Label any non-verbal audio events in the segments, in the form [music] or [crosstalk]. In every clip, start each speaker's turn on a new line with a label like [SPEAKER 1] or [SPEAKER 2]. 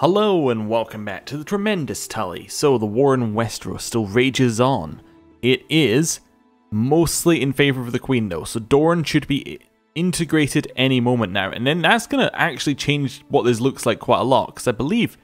[SPEAKER 1] Hello and welcome back to the Tremendous Tullys. So the war in Westeros still rages on. It is mostly in favour of the Queen though, so Dorne should be integrated any moment now. And then that's going to actually change what this looks like quite a lot, because I believe...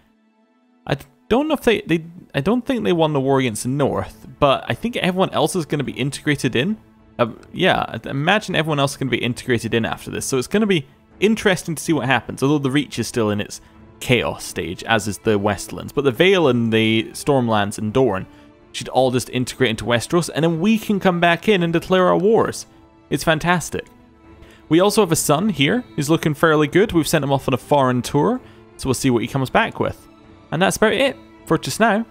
[SPEAKER 1] I don't know if they, they... I don't think they won the war against the North, but I think everyone else is going to be integrated in. Uh, yeah, imagine everyone else is going to be integrated in after this, so it's going to be interesting to see what happens, although the Reach is still in its Chaos stage, as is the Westerlands. But the Vale and the Stormlands and Dorne should all just integrate into Westeros, and then we can come back in and declare our wars. It's fantastic. We also have a son here who's looking fairly good. We've sent him off on a foreign tour, so we'll see what he comes back with. And that's about it for just now.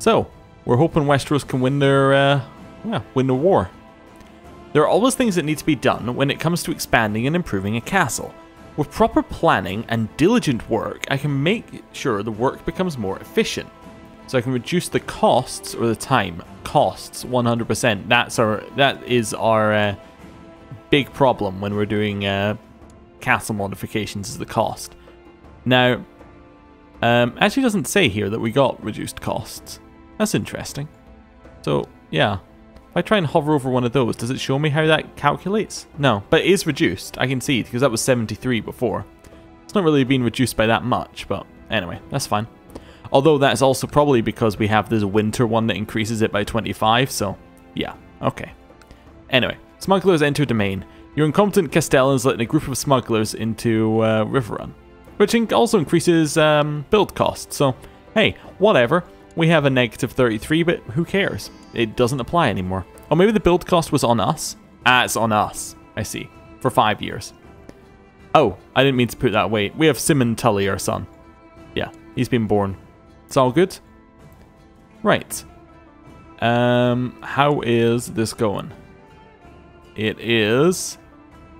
[SPEAKER 1] So, we're hoping Westeros can win their, uh, yeah, win the war. There are always things that need to be done when it comes to expanding and improving a castle. With proper planning and diligent work, I can make sure the work becomes more efficient. So I can reduce the costs or the time. Costs 100%. That's our that is our uh, big problem when we're doing uh, castle modifications is the cost. Now, um, actually doesn't say here that we got reduced costs. That's interesting. So yeah, I try and hover over one of those, does it show me how that calculates? No, but it is reduced. I can see because that was 73 before. It's not really been reduced by that much, but anyway, that's fine. Although that's also probably because we have this winter one that increases it by 25, so yeah, okay. Anyway, smugglers enter domain. Your incompetent Castellans letting a group of smugglers into uh, Riverrun, which also increases um, build costs, so hey, whatever. We have a negative 33, but who cares? It doesn't apply anymore. Or maybe the build cost was on us? Ah, it's on us. I see. For five years. Oh, I didn't mean to put that way. We have Simon Tully, our son. Yeah, he's been born. It's all good. Right. Um, how is this going? It is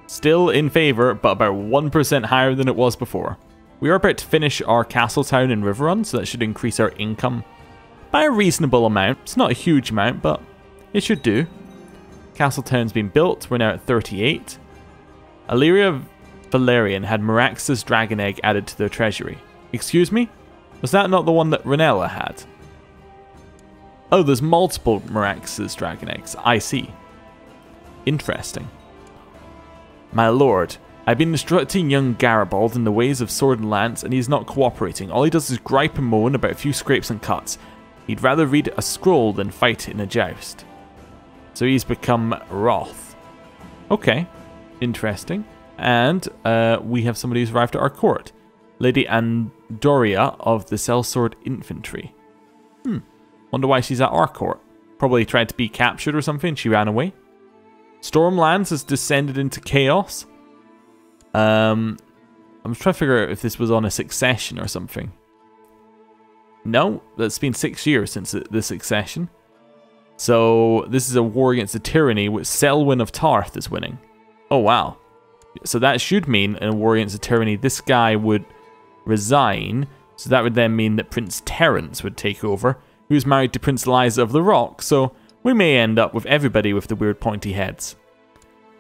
[SPEAKER 1] still in favor, but about 1% higher than it was before. We are about to finish our castle town in Riverrun, so that should increase our income by a reasonable amount. It's not a huge amount, but it should do. Castletown's been built. We're now at 38. Illyria Velaryon had Merax's dragon egg added to their treasury. Excuse me? Was that not the one that Rhaenella had? Oh, there's multiple Merax's dragon eggs. I see. Interesting. My lord, I've been instructing young Garibald in the ways of sword and lance, and he's not cooperating. All he does is gripe and moan about a few scrapes and cuts. He'd rather read a scroll than fight in a joust. So he's become Wroth. Okay, interesting. And uh, we have somebody who's arrived at our court. Lady Andoria of the Sellsword Infantry. Hmm, wonder why she's at our court. Probably tried to be captured or something, she ran away. Stormlands has descended into chaos. Um, I'm trying to figure out if this was on a succession or something. No, that's been six years since the succession. So this is a war against the tyranny, which Selwyn of Tarth is winning. Oh wow. So that should mean in a war against the tyranny, this guy would resign. So that would then mean that Prince Terence would take over, who's married to Prince Lysa of the Rock. So we may end up with everybody with the weird pointy heads.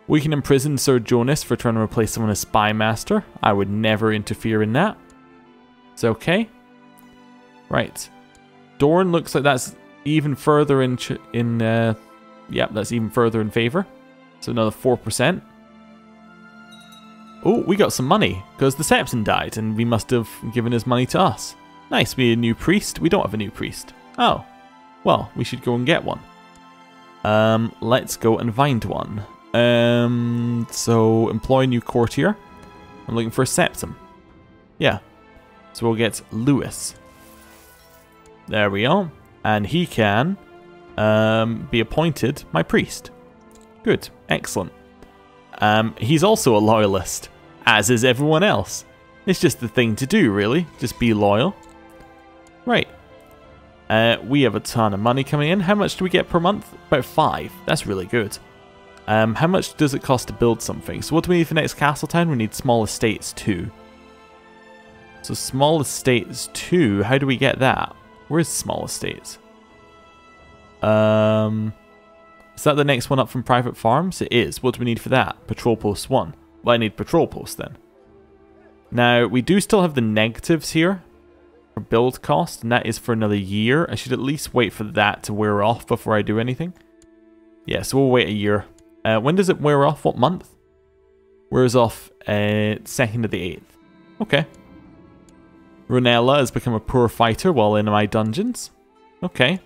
[SPEAKER 1] We can imprison Sir Jonas for trying to replace someone as spy master. I would never interfere in that. It's okay. Right. Dorne looks like that's even further in... in uh, yep, that's even further in favor. So another 4%. Oh, we got some money, because the Septon died, and we must have given his money to us. Nice, we a new priest? We don't have a new priest. Oh, well, we should go and get one. Um, let's go and find one. Um, so, employ a new courtier. I'm looking for a septon. Yeah. So we'll get Lewis. There we are. And he can um, be appointed my priest. Good. Excellent. Um, he's also a loyalist, as is everyone else. It's just the thing to do, really. Just be loyal. Right. Uh, we have a ton of money coming in. How much do we get per month? About five. That's really good. Um, how much does it cost to build something? So what do we need for next castle town? We need small estates too. So small estates too. How do we get that? Where's small estates? Um, is that the next one up from private farms? It is. What do we need for that? Patrol post 1. Well, I need patrol post then. Now, we do still have the negatives here. for build cost, and that is for another year. I should at least wait for that to wear off before I do anything. Yeah, so we'll wait a year. Uh, when does it wear off? What month? Wears off uh, 2nd of the 8th. Okay. Rhaenella has become a poor fighter while in my dungeons. Okay.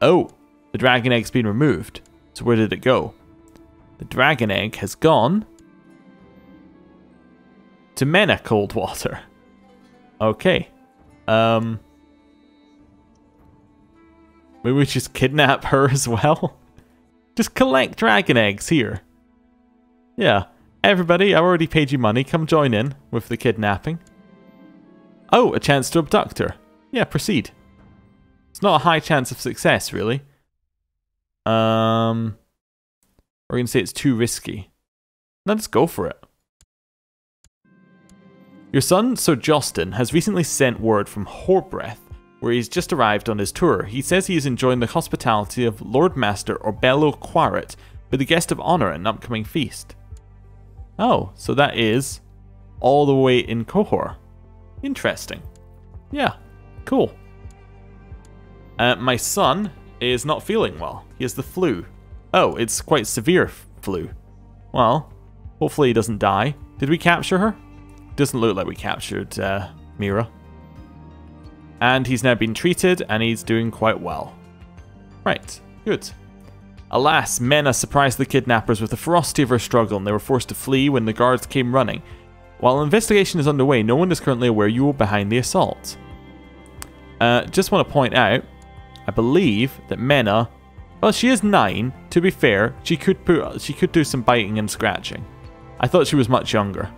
[SPEAKER 1] Oh, the dragon egg's been removed. So where did it go? The dragon egg has gone to Mena Coldwater. [laughs] Okay. Um. Maybe we just kidnap her [laughs] as well? [laughs] Just collect dragon eggs here. Yeah. Everybody, I already paid you money. Come join in with the kidnapping. Oh, a chance to abduct her. Yeah, proceed. It's not a high chance of success, really. Um, we're going to say it's too risky. Let's go for it. Your son, Sir Justin, has recently sent word from Horbreath, where he's just arrived on his tour. He says he is enjoying the hospitality of Lord Master Orbello Quarret, with the guest of honour at an upcoming feast. Oh, so that is all the way in Qohor. Interesting. Yeah, cool. Uh, my son is not feeling well. He has the flu. Oh, it's quite severe flu. Well, hopefully he doesn't die. Did we capture her? Doesn't look like we captured uh, Mira. And he's now been treated and he's doing quite well. Right, good. Alas, Mena surprised the kidnappers with the ferocity of her struggle and they were forced to flee when the guards came running. While an investigation is underway, no one is currently aware you were behind the assault. Uh, just want to point out, I believe that Mena, well, she is nine. To be fair, she could put, she could do some biting and scratching. I thought she was much younger.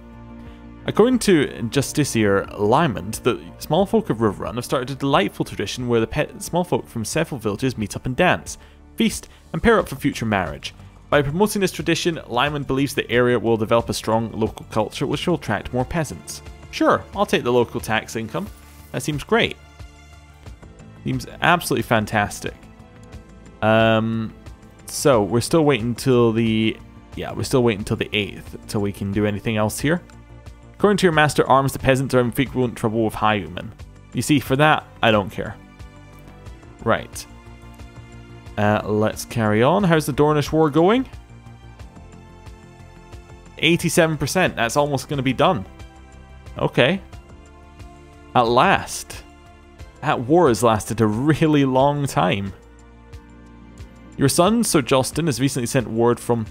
[SPEAKER 1] According to Justiciar Lymond, the small folk of Riverrun have started a delightful tradition where the pet small folk from several villages meet up and dance feast, and pair up for future marriage. By promoting this tradition, Lyman believes the area will develop a strong local culture which will attract more peasants. Sure, I'll take the local tax income. That seems great. Seems absolutely fantastic. Um, so we're still waiting until the yeah, we're still waiting until the 8th till we can do anything else here. According to your master arms, the peasants are in frequent trouble with Highman. You see, for that, I don't care. Right. Uh, let's carry on. How's the Dornish War going? 87%. That's almost going to be done. Okay. At last. That war has lasted a really long time. Your son, Sir Jostin, has recently sent word from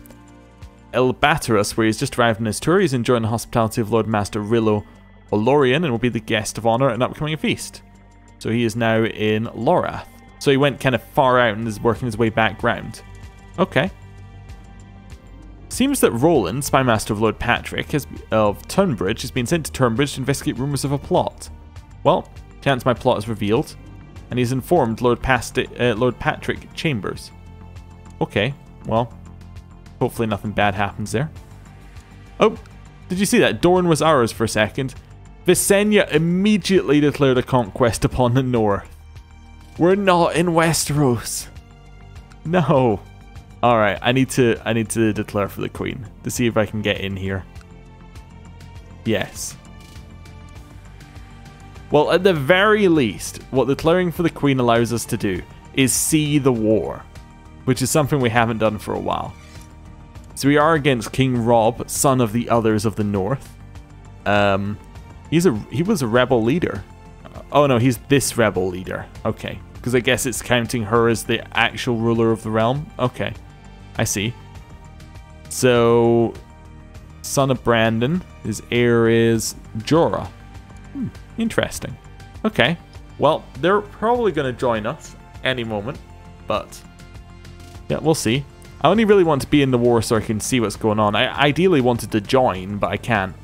[SPEAKER 1] Elbaterus, where he's just arrived on his tour. He's enjoying the hospitality of Lord Master Rillo Olorian and will be the guest of honour at an upcoming feast. So he is now in Lorath. So he went kind of far out and is working his way back round. Okay. Seems that Roland, spymaster of Lord Patrick, has, of Turnbridge, has been sent to Turnbridge to investigate rumours of a plot. Well, chance my plot is revealed, and he's informed Lord, uh, Lord Patrick Chambers. Okay, well, hopefully nothing bad happens there. Oh, did you see that? Dorne was ours for a second. Visenya immediately declared a conquest upon the north. We're not in Westeros. No. All right, I need to I need to declare for the queen to see if I can get in here. Yes. Well, at the very least, what declaring for the queen allows us to do is see the war, which is something we haven't done for a while. So we are against King Rob, son of the others of the north. Um, he's a he was a rebel leader. Oh no, he's this rebel leader. Okay. Because I guess it's counting her as the actual ruler of the realm. Okay. I see. So, son of Brandon. His heir is Jorah. Hmm, interesting. Okay. Well, they're probably going to join us any moment. But, yeah, we'll see. I only really want to be in the war so I can see what's going on. I ideally wanted to join, but I can't.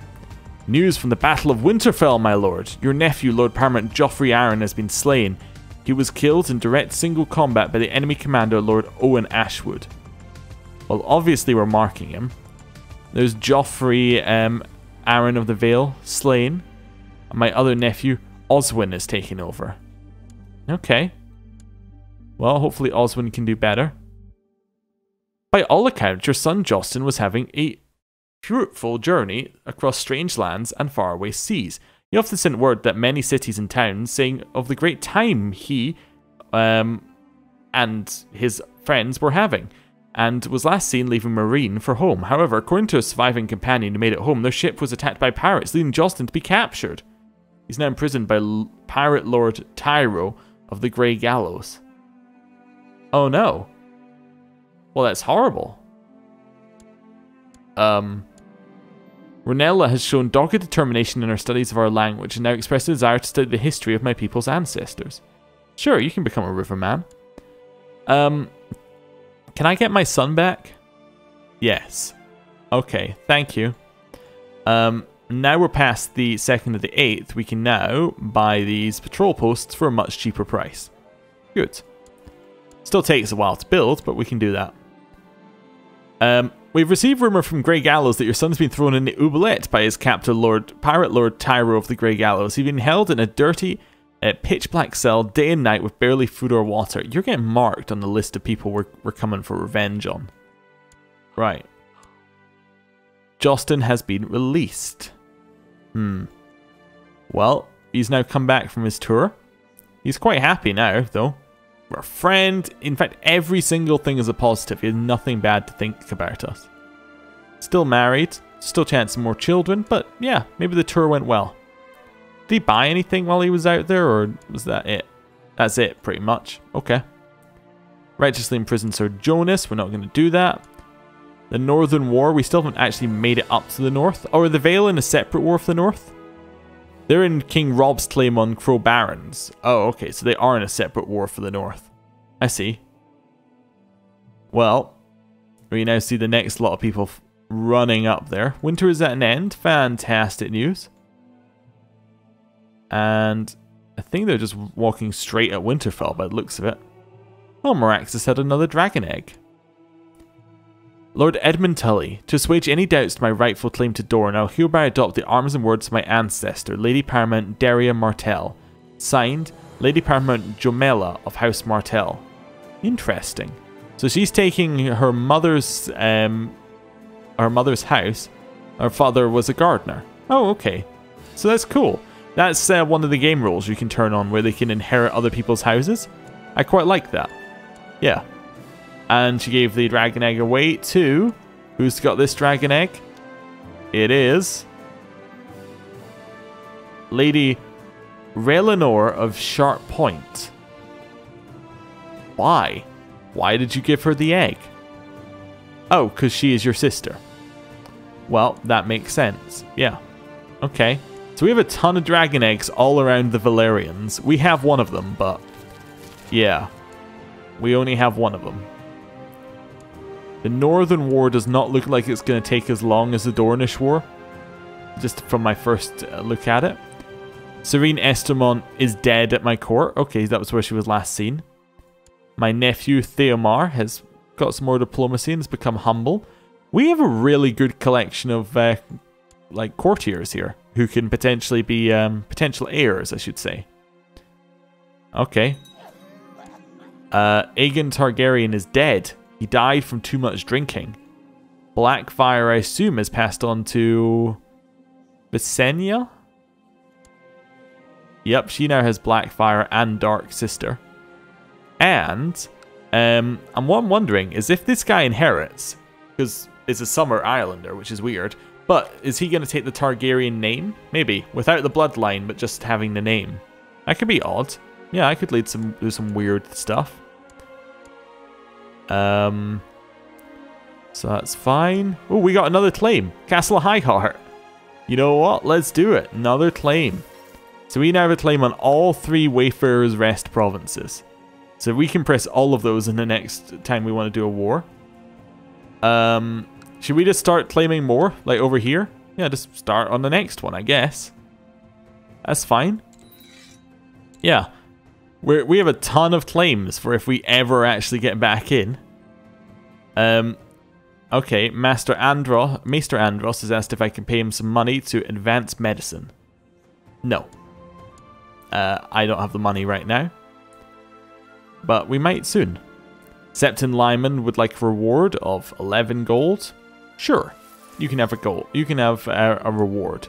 [SPEAKER 1] News from the Battle of Winterfell, my lord. Your nephew, Lord Paramount Joffrey Arryn, has been slain. He was killed in direct single combat by the enemy commander, Lord Owen Ashwood. Well, obviously we're marking him. There's Joffrey um, Arryn of the Vale, slain. And my other nephew, Oswin, is taking over. Okay. Well, hopefully Oswin can do better. By all accounts, your son Jostin was having a fruitful journey across strange lands and faraway seas. He often sent word that many cities and towns saying of the great time he um, and his friends were having, and was last seen leaving Meereen for home. However, according to a surviving companion who made it home, their ship was attacked by pirates, leading Jostin to be captured. He's now imprisoned by L Pirate Lord Tyro of the Grey Gallows. Oh no. Well, that's horrible. Um, Rhaenella has shown dogged determination in her studies of our language and now expressed a desire to study the history of my people's ancestors. Sure, you can become a riverman. Um, can I get my son back? Yes. Okay, thank you. Um, now we're past the 2nd of the 8th, we can now buy these patrol posts for a much cheaper price. Good. Still takes a while to build, but we can do that. Um, we've received rumour from Grey Gallows that your son's been thrown in the oubliette by his captor, Lord Pirate Lord Tyro of the Grey Gallows. He's been held in a dirty, uh, pitch black cell day and night with barely food or water. You're getting marked on the list of people we're, we're coming for revenge on. Right. Jostin has been released. Hmm. Well, he's now come back from his tour. He's quite happy now, though. We're a friend. In fact, every single thing is a positive. There's nothing bad to think about us. Still married. Still chance more children. But yeah, maybe the tour went well. Did he buy anything while he was out there, or was that it? That's it, pretty much. Okay. Righteously imprisoned Sir Jonas. We're not going to do that. The Northern War. We still haven't actually made it up to the north. Or the Vale in a separate war for the north? They're in King Rob's claim on Crow Barons. Oh, okay, so they are in a separate war for the north. I see. Well, we now see the next lot of people running up there. Winter is at an end. Fantastic news. And I think they're just walking straight at Winterfell by the looks of it. Oh, Meraxes had another dragon egg. Lord Edmund Tully, to assuage any doubts to my rightful claim to Dorne, I will hereby adopt the arms and words of my ancestor, Lady Paramount Daria Martell. Signed, Lady Paramount Jomela of House Martell. Interesting. So she's taking her mother's um, her mother's house. Her father was a gardener. Oh, okay. So that's cool. That's uh, one of the game rules you can turn on where they can inherit other people's houses. I quite like that. Yeah. And she gave the dragon egg away to... Who's got this dragon egg? It is... Lady Rhalenor of Sharp Point. Why? Why did you give her the egg? Oh, because she is your sister. Well, that makes sense. Yeah. Okay. So we have a ton of dragon eggs all around the Velaryons. We have one of them, but... Yeah. We only have one of them. The Northern War does not look like it's going to take as long as the Dornish War. Just from my first uh, look at it. Serene Estermont is dead at my court. Okay, that was where she was last seen. My nephew Theomar has got some more diplomacy and has become humble. We have a really good collection of uh, like courtiers here who can potentially be um, potential heirs, I should say. Okay. Uh, Aegon Targaryen is dead. He died from too much drinking. Blackfyre, I assume, has passed on to Visenya? Yep, she now has Blackfyre and Dark Sister. And um, and what I'm wondering is if this guy inherits, because it's a Summer Islander, which is weird, but is he going to take the Targaryen name? Maybe, without the bloodline, but just having the name. That could be odd. Yeah, I could lead some do some weird stuff. Um, so that's fine. Oh, we got another claim. Castle Highheart. You know what? Let's do it. Another claim. So we now have a claim on all three Wayfarer's Rest provinces. So we can press all of those in the next time we want to do a war. Um, should we just start claiming more, like over here? Yeah, just start on the next one, I guess. That's fine. Yeah. We we have a ton of claims for if we ever actually get back in. Um, okay, Master Andros, Maester Andros has asked if I can pay him some money to advance medicine. No. Uh, I don't have the money right now. But we might soon. Septon Lyman would like a reward of 11 gold. Sure, you can have a gold. You can have a, a reward.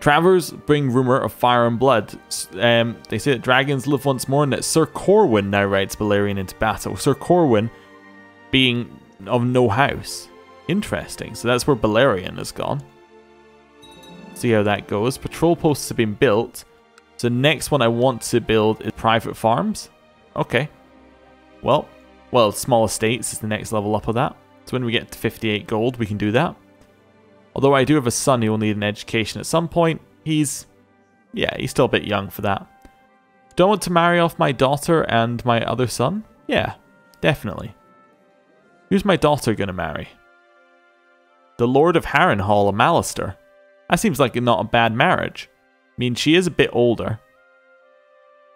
[SPEAKER 1] Travers bring rumour of fire and blood. Um, they say that dragons live once more and that Sir Corwin now rides Balerion into battle. Sir Corwin being of no house. Interesting. So that's where Balerion has gone. See how that goes. Patrol posts have been built. So next one I want to build is private farms. Okay. Well, well, small estates is the next level up of that. So when we get to 58 gold, we can do that. Although I do have a son who will need an education at some point, he's, yeah, he's still a bit young for that. Don't want to marry off my daughter and my other son? Yeah, definitely. Who's my daughter to marry? The Lord of Harrenhal, a Malister. That seems like not a bad marriage. I mean, she is a bit older.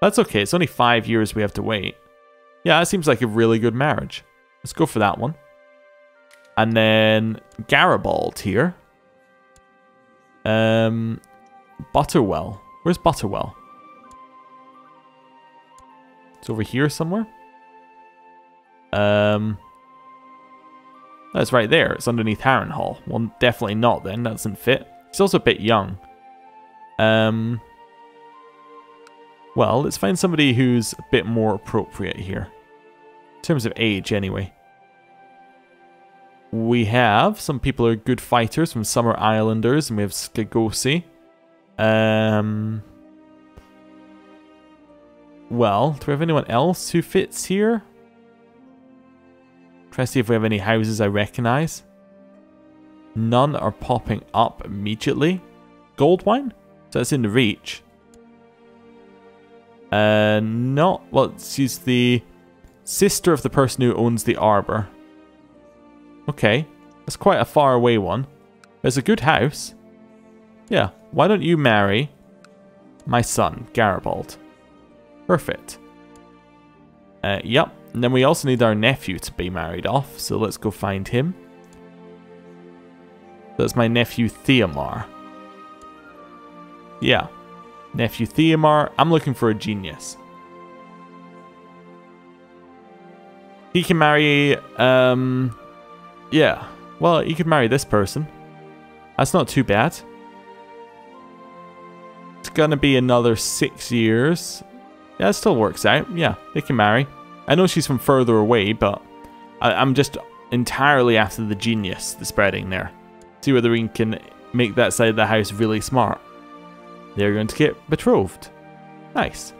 [SPEAKER 1] That's okay, it's only five years we have to wait. Yeah, that seems like a really good marriage. Let's go for that one. And then Garibald here. Um, Butterwell. Where's Butterwell? It's over here somewhere. Um, that's right there. It's underneath Harrenhal. Well, definitely not then. That doesn't fit. He's also a bit young. Um, well, let's find somebody who's a bit more appropriate here. In terms of age, anyway. We have some people are good fighters from Summer Islanders, and we have Skagosi. Um, well, do we have anyone else who fits here? Try to see if we have any houses I recognize. None are popping up immediately. Goldwine? So that's in the reach. Uh, not, well, she's the sister of the person who owns the arbor. Okay, that's quite a far away one. There's a good house. Yeah, why don't you marry my son, Garibald? Perfect. Uh, yep, and then we also need our nephew to be married off, so let's go find him. That's my nephew Theomar. Yeah, nephew Theomar. I'm looking for a genius. He can marry, um, yeah. Well, you could marry this person. That's not too bad. It's gonna be another six years. Yeah, it still works out. Yeah, they can marry. I know she's from further away, but I, am just entirely after the genius, the spreading there. See whether we can make that side of the house really smart. They're going to get betrothed. Nice.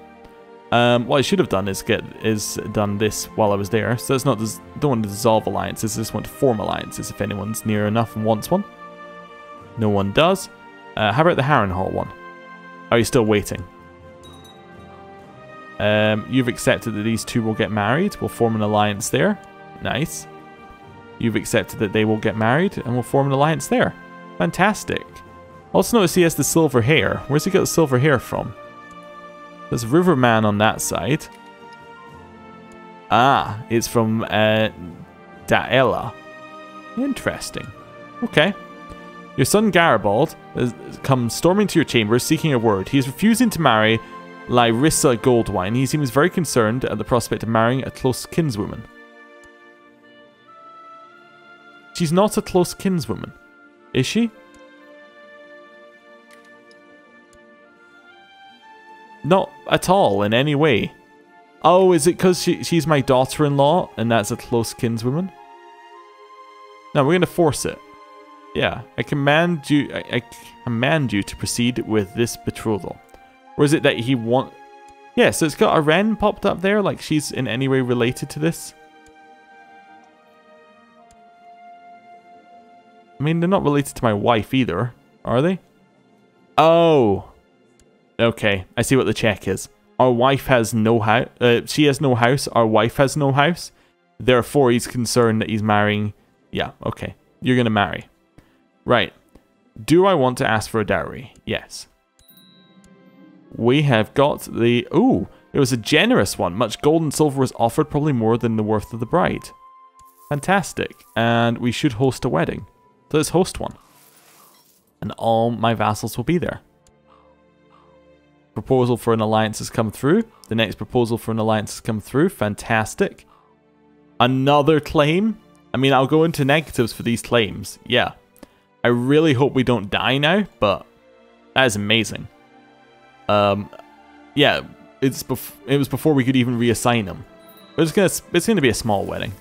[SPEAKER 1] Um, what I should have done is get is done this while I was there. So it's not don't want to dissolve alliances. I just want to form alliances if anyone's near enough and wants one. No one does. Uh, how about the Harrenhal one? Are you still waiting? Um, you've accepted that these two will get married. We'll form an alliance there. Nice. You've accepted that they will get married and we'll form an alliance there. Fantastic. Also notice he has the silver hair. Where's he got the silver hair from? There's Riverman on that side. Ah, it's from uh, Daella. Interesting. Okay. Your son Garibald has come storming to your chamber seeking a word. He is refusing to marry Lyrissa Goldwine. He seems very concerned at the prospect of marrying a close kinswoman. She's not a close kinswoman, is she? Not at all, in any way. Oh, is it because she, she's my daughter-in-law and that's a close kinswoman? No, we're going to force it. Yeah, I command you I, I, command you to proceed with this betrothal. Or is it that he want... Yeah, so it's got a wren popped up there, like she's in any way related to this. I mean, they're not related to my wife either, are they? Oh, Okay, I see what the check is. Our wife has no house. Uh, she has no house. Our wife has no house. Therefore, he's concerned that he's marrying. Yeah, okay. You're going to marry. Right. Do I want to ask for a dowry? Yes. We have got the... Ooh, it was a generous one. Much gold and silver was offered, probably more than the worth of the bride. Fantastic. And we should host a wedding. So let's host one. And all my vassals will be there proposal for an alliance has come through. The next proposal for an alliance has come through. Fantastic. Another claim. I mean, I'll go into negatives for these claims. Yeah. I really hope we don't die now, but That is amazing. Um, yeah, it's it was before we could even reassign him. It's gonna it's gonna be a small wedding.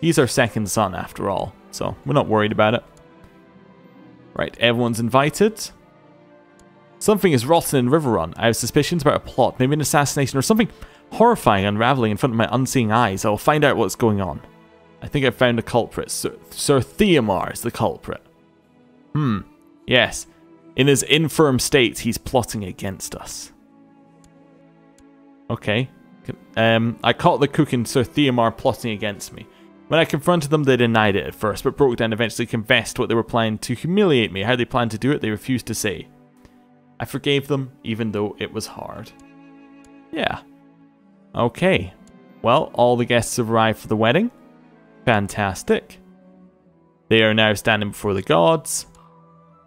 [SPEAKER 1] He's our second son after all, so we're not worried about it. Right, everyone's invited. Something is rotten in Riverrun. I have suspicions about a plot, maybe an assassination or something horrifying unraveling in front of my unseeing eyes. I will find out what's going on. I think I've found a culprit. Sir, Sir Theomar is the culprit. Hmm. Yes. In his infirm state, he's plotting against us. Okay. Um, I caught the cook and Sir Theomar plotting against me. When I confronted them, they denied it at first, but broke down eventually confessed what they were planning to humiliate me. How they planned to do it, they refused to say. I forgave them, even though it was hard. Yeah. Okay. Well, all the guests have arrived for the wedding. Fantastic. They are now standing before the gods.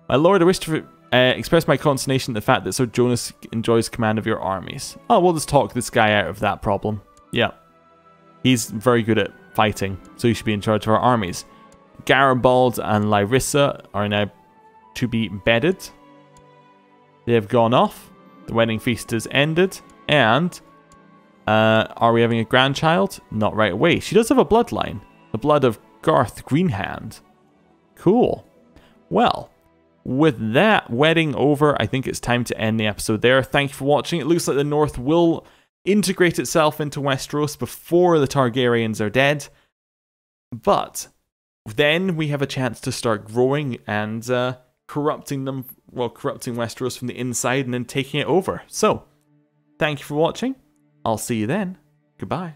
[SPEAKER 1] My lord, I wish to uh, express my consternation at the fact that Sir Jonas enjoys command of your armies. Oh, we'll just talk this guy out of that problem. Yeah. He's very good at fighting, so he should be in charge of our armies. Garibald and Lyrissa are now to be bedded. They have gone off. The wedding feast has ended. And uh, are we having a grandchild? Not right away. She does have a bloodline. The blood of Garth Greenhand. Cool. Well, with that wedding over, I think it's time to end the episode there. Thank you for watching. It looks like the North will integrate itself into Westeros before the Targaryens are dead. But then we have a chance to start growing and uh, corrupting them, well, corrupting Westeros from the inside and then taking it over. So, thank you for watching. I'll see you then. Goodbye.